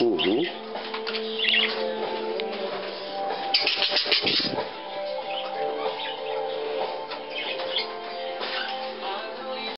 Uhum.